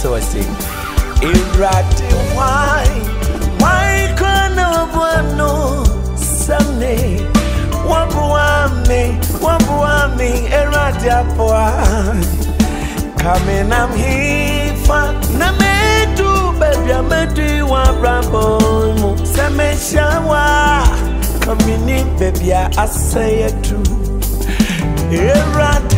so I sing. Irate can't kono bwano sane. Wabuami, wabuami, erate apoa. Kame nam hifa, na medu, baby, amedu wa brambo. Seme shawa, in, baby, I say it too, Irate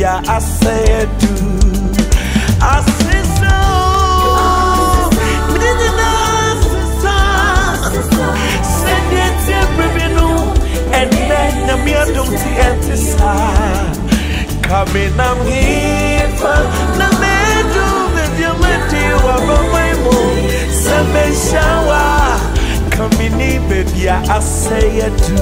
kamini bebia asɛyɛ du asesa o mede nyinaa asesa sɛdeɛ tie biribi no ɛnɛ nyame adom te ɛnte saa kame nam hifa na medu bebia madi wabamai mu sɛ mehyia wa kame ni bebia asɛyɛ du